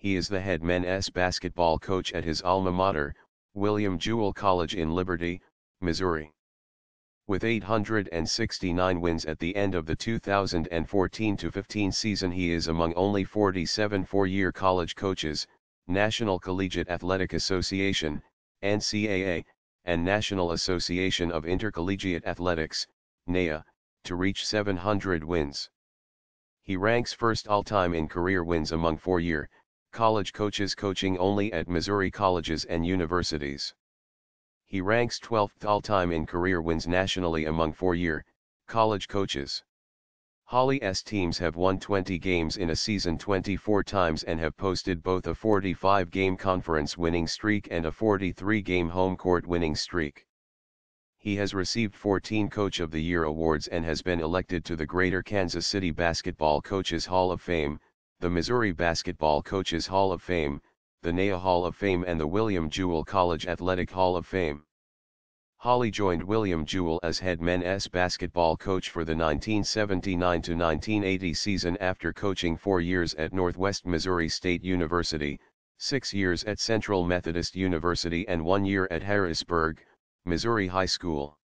he is the head men's basketball coach at his alma mater, William Jewell College in Liberty, Missouri. With 869 wins at the end of the 2014-15 season he is among only 47 four-year college coaches, National Collegiate Athletic Association, NCAA, and National Association of Intercollegiate Athletics, NAIA, to reach 700 wins. He ranks first all-time in career wins among four-year, college coaches coaching only at Missouri colleges and universities. He ranks 12th all-time in career wins nationally among four-year, college coaches. Holley's teams have won 20 games in a season 24 times and have posted both a 45-game conference winning streak and a 43-game home court winning streak. He has received 14 Coach of the Year awards and has been elected to the Greater Kansas City Basketball Coaches Hall of Fame, the Missouri Basketball Coaches Hall of Fame, the NAIA Hall of Fame and the William Jewell College Athletic Hall of Fame. Holley joined William Jewell as head men's basketball coach for the 1979-1980 season after coaching four years at Northwest Missouri State University, six years at Central Methodist University and one year at Harrisburg, Missouri High School.